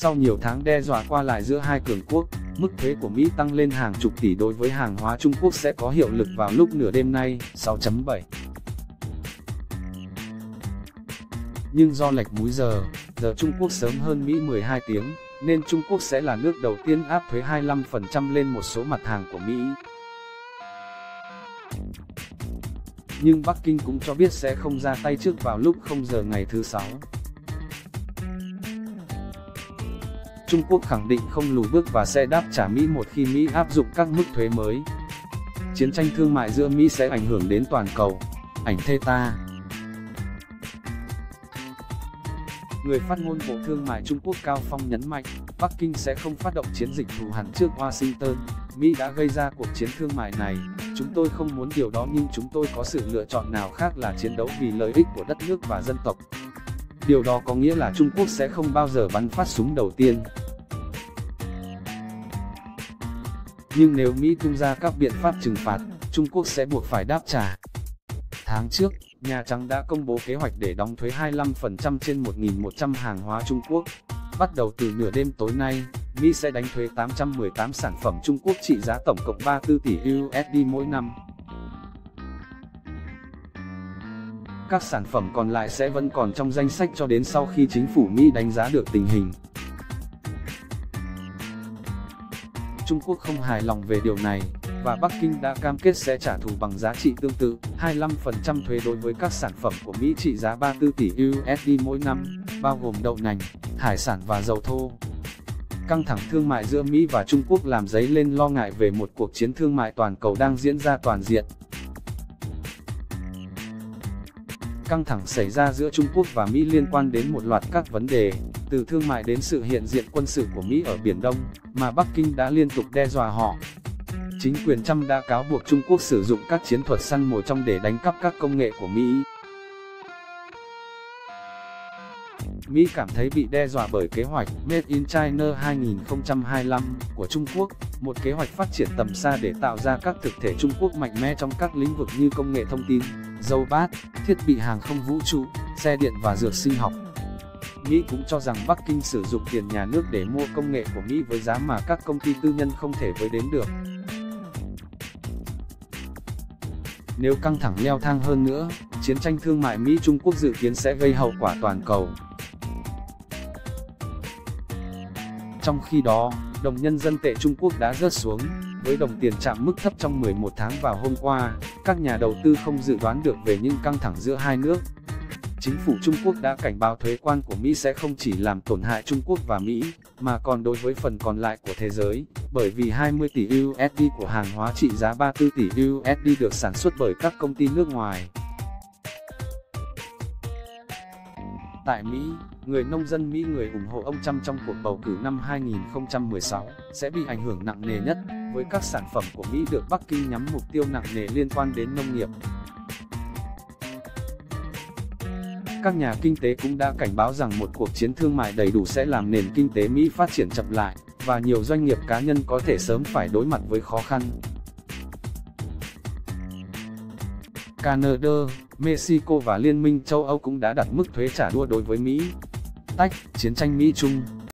Sau nhiều tháng đe dọa qua lại giữa hai cường quốc, mức thuế của Mỹ tăng lên hàng chục tỷ đối với hàng hóa Trung Quốc sẽ có hiệu lực vào lúc nửa đêm nay, 6.7. Nhưng do lệch múi giờ, giờ Trung Quốc sớm hơn Mỹ 12 tiếng, nên Trung Quốc sẽ là nước đầu tiên áp thuế 25% lên một số mặt hàng của Mỹ. Nhưng Bắc Kinh cũng cho biết sẽ không ra tay trước vào lúc 0 giờ ngày thứ Sáu. Trung Quốc khẳng định không lùi bước và sẽ đáp trả Mỹ một khi Mỹ áp dụng các mức thuế mới. Chiến tranh thương mại giữa Mỹ sẽ ảnh hưởng đến toàn cầu. Ảnh thê ta Người phát ngôn Bộ Thương mại Trung Quốc Cao Phong nhấn mạnh, Bắc Kinh sẽ không phát động chiến dịch thù hằn trước Washington. Mỹ đã gây ra cuộc chiến thương mại này, chúng tôi không muốn điều đó nhưng chúng tôi có sự lựa chọn nào khác là chiến đấu vì lợi ích của đất nước và dân tộc. Điều đó có nghĩa là Trung Quốc sẽ không bao giờ bắn phát súng đầu tiên. Nhưng nếu Mỹ tung ra các biện pháp trừng phạt, Trung Quốc sẽ buộc phải đáp trả. Tháng trước, Nhà Trắng đã công bố kế hoạch để đóng thuế 25% trên 1.100 hàng hóa Trung Quốc. Bắt đầu từ nửa đêm tối nay, Mỹ sẽ đánh thuế 818 sản phẩm Trung Quốc trị giá tổng cộng 34 tỷ USD mỗi năm. Các sản phẩm còn lại sẽ vẫn còn trong danh sách cho đến sau khi chính phủ Mỹ đánh giá được tình hình. Trung Quốc không hài lòng về điều này, và Bắc Kinh đã cam kết sẽ trả thù bằng giá trị tương tự, 25% thuế đối với các sản phẩm của Mỹ trị giá 34 tỷ USD mỗi năm, bao gồm đậu nành, hải sản và dầu thô. Căng thẳng thương mại giữa Mỹ và Trung Quốc làm dấy lên lo ngại về một cuộc chiến thương mại toàn cầu đang diễn ra toàn diện. Căng thẳng xảy ra giữa Trung Quốc và Mỹ liên quan đến một loạt các vấn đề, từ thương mại đến sự hiện diện quân sự của Mỹ ở Biển Đông, mà Bắc Kinh đã liên tục đe dọa họ. Chính quyền Trump đã cáo buộc Trung Quốc sử dụng các chiến thuật săn mồi trong để đánh cắp các công nghệ của Mỹ. Mỹ cảm thấy bị đe dọa bởi kế hoạch Made in China 2025 của Trung Quốc, một kế hoạch phát triển tầm xa để tạo ra các thực thể Trung Quốc mạnh mẽ trong các lĩnh vực như công nghệ thông tin, dầu bát, thiết bị hàng không vũ trụ, xe điện và dược sinh học. Mỹ cũng cho rằng Bắc Kinh sử dụng tiền nhà nước để mua công nghệ của Mỹ với giá mà các công ty tư nhân không thể với đến được. Nếu căng thẳng leo thang hơn nữa, chiến tranh thương mại Mỹ-Trung Quốc dự kiến sẽ gây hậu quả toàn cầu. Trong khi đó, đồng nhân dân tệ Trung Quốc đã rớt xuống, với đồng tiền chạm mức thấp trong 11 tháng vào hôm qua, các nhà đầu tư không dự đoán được về những căng thẳng giữa hai nước. Chính phủ Trung Quốc đã cảnh báo thuế quan của Mỹ sẽ không chỉ làm tổn hại Trung Quốc và Mỹ, mà còn đối với phần còn lại của thế giới, bởi vì 20 tỷ USD của hàng hóa trị giá 34 tỷ USD được sản xuất bởi các công ty nước ngoài. Tại Mỹ, người nông dân Mỹ người ủng hộ ông Trump trong cuộc bầu cử năm 2016 sẽ bị ảnh hưởng nặng nề nhất, với các sản phẩm của Mỹ được Bắc Kinh nhắm mục tiêu nặng nề liên quan đến nông nghiệp. Các nhà kinh tế cũng đã cảnh báo rằng một cuộc chiến thương mại đầy đủ sẽ làm nền kinh tế Mỹ phát triển chậm lại, và nhiều doanh nghiệp cá nhân có thể sớm phải đối mặt với khó khăn. Canada, Mexico và Liên minh châu Âu cũng đã đặt mức thuế trả đua đối với Mỹ. Tách, chiến tranh Mỹ-Trung